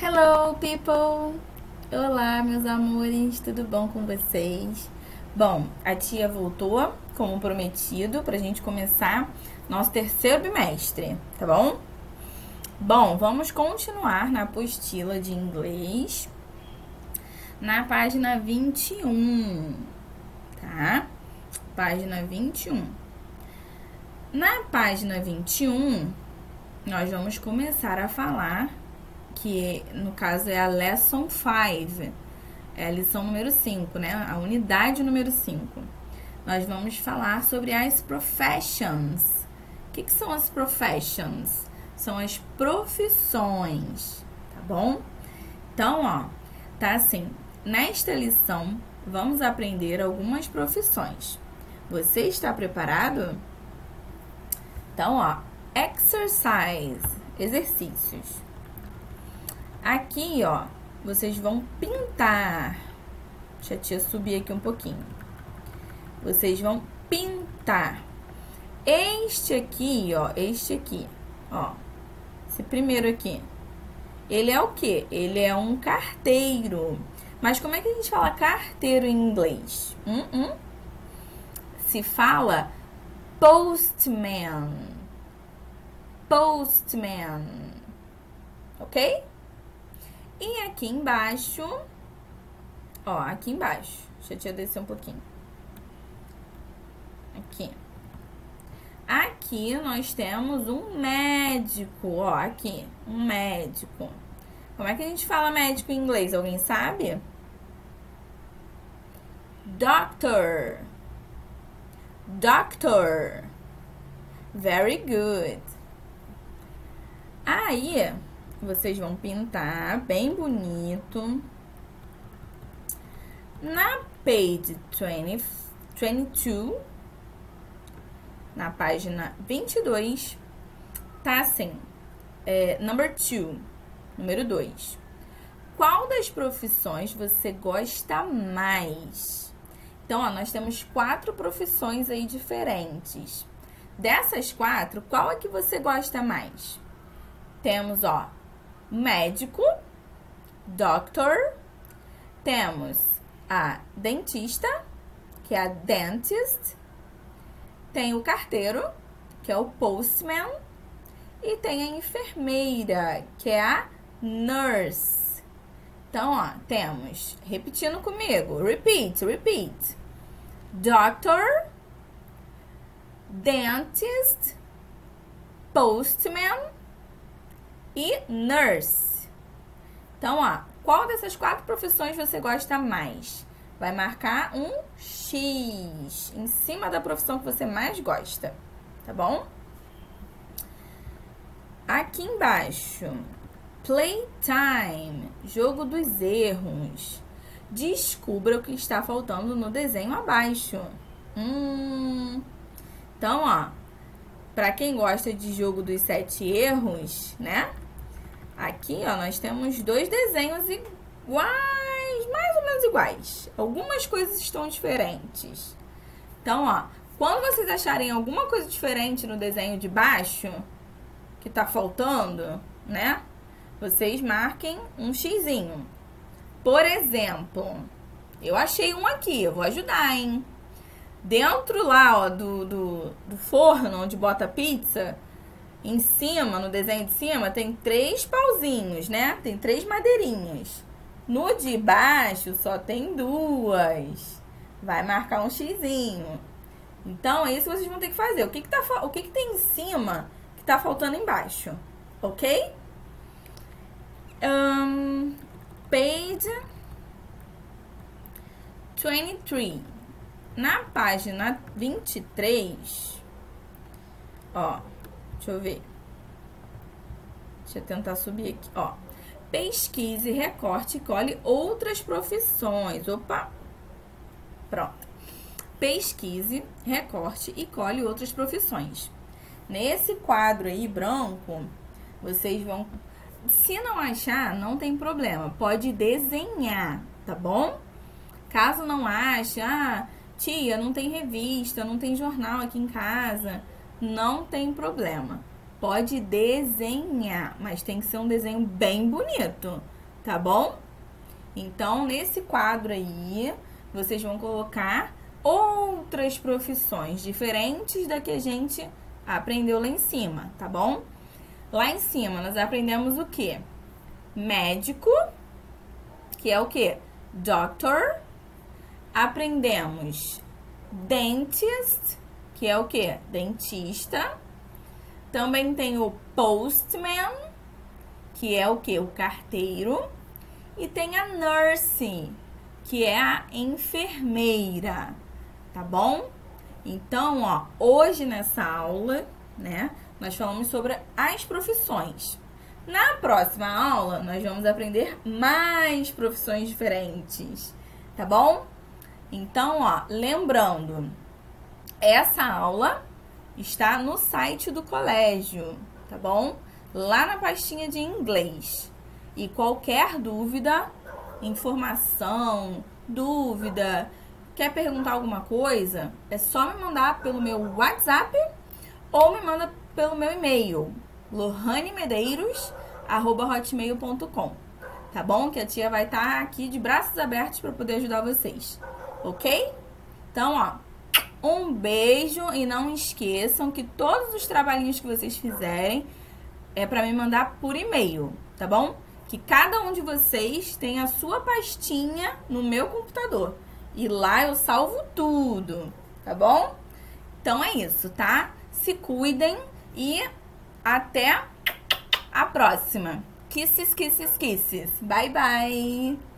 Hello, people! Olá, meus amores, tudo bom com vocês? Bom, a tia voltou, como prometido, pra gente começar nosso terceiro bimestre, tá bom? Bom, vamos continuar na apostila de inglês, na página 21, tá? Página 21. Na página 21, nós vamos começar a falar que no caso é a Lesson 5, é a lição número 5, né? A unidade número 5. Nós vamos falar sobre as professions. O que, que são as professions? São as profissões, tá bom? Então, ó, tá assim, nesta lição vamos aprender algumas profissões. Você está preparado? Então, ó, exercise, exercícios. Aqui, ó, vocês vão pintar. Deixa a tia subir aqui um pouquinho. Vocês vão pintar. Este aqui, ó, este aqui, ó. Esse primeiro aqui. Ele é o quê? Ele é um carteiro. Mas como é que a gente fala carteiro em inglês? Hum, hum. Se fala postman. Postman. Ok? E aqui embaixo, ó, aqui embaixo, deixa eu descer um pouquinho. Aqui. Aqui nós temos um médico, ó, aqui, um médico. Como é que a gente fala médico em inglês? Alguém sabe? Doctor. Doctor. Very good. Aí, vocês vão pintar bem bonito. Na page 20, 22, na página 22, tá assim, é, number 2, número 2. Qual das profissões você gosta mais? Então, ó, nós temos quatro profissões aí diferentes. Dessas quatro, qual é que você gosta mais? Temos, ó, médico, doctor, temos a dentista, que é a dentist, tem o carteiro, que é o postman, e tem a enfermeira, que é a nurse. Então, ó, temos, repetindo comigo, repeat, repeat. Doctor, dentist, postman, e nurse. Então, ó, qual dessas quatro profissões você gosta mais? Vai marcar um X em cima da profissão que você mais gosta, tá bom? Aqui embaixo, playtime, jogo dos erros. Descubra o que está faltando no desenho abaixo. Hum. Então, ó, para quem gosta de jogo dos sete erros, né? Aqui, ó, nós temos dois desenhos iguais, mais ou menos iguais. Algumas coisas estão diferentes. Então, ó, quando vocês acharem alguma coisa diferente no desenho de baixo, que tá faltando, né? Vocês marquem um xizinho. Por exemplo, eu achei um aqui, eu vou ajudar, hein? Dentro lá, ó, do, do, do forno onde bota pizza, em cima, no desenho de cima, tem três pauzinhos, né? Tem três madeirinhas. No de baixo só tem duas. Vai marcar um xizinho. Então, é isso que vocês vão ter que fazer. O que, que, tá, o que, que tem em cima que tá faltando embaixo? Ok? Um, page 23. Na página 23, ó, Deixa eu ver. Deixa eu tentar subir aqui, ó. Pesquise, recorte e cole outras profissões. Opa! Pronto. Pesquise, recorte e cole outras profissões. Nesse quadro aí branco, vocês vão. Se não achar, não tem problema. Pode desenhar, tá bom? Caso não ache, ah, tia, não tem revista, não tem jornal aqui em casa não tem problema. Pode desenhar, mas tem que ser um desenho bem bonito, tá bom? Então, nesse quadro aí, vocês vão colocar outras profissões diferentes da que a gente aprendeu lá em cima, tá bom? Lá em cima nós aprendemos o que? Médico, que é o que? Doctor. Aprendemos dentist, que é o que? Dentista. Também tem o postman, que é o que? O carteiro. E tem a nurse, que é a enfermeira, tá bom? Então, ó, hoje nessa aula, né, nós falamos sobre as profissões. Na próxima aula, nós vamos aprender mais profissões diferentes, tá bom? Então, ó, lembrando, essa aula está no site do colégio, tá bom? Lá na pastinha de inglês. E qualquer dúvida, informação, dúvida, quer perguntar alguma coisa, é só me mandar pelo meu WhatsApp ou me manda pelo meu e-mail, lohanemedeiros@hotmail.com. Tá bom? Que a tia vai estar tá aqui de braços abertos para poder ajudar vocês. OK? Então, ó, um beijo e não esqueçam que todos os trabalhinhos que vocês fizerem é para me mandar por e-mail, tá bom? Que cada um de vocês tem a sua pastinha no meu computador. E lá eu salvo tudo, tá bom? Então é isso, tá? Se cuidem e até a próxima. Kisses, kisses, kisses. Bye, bye!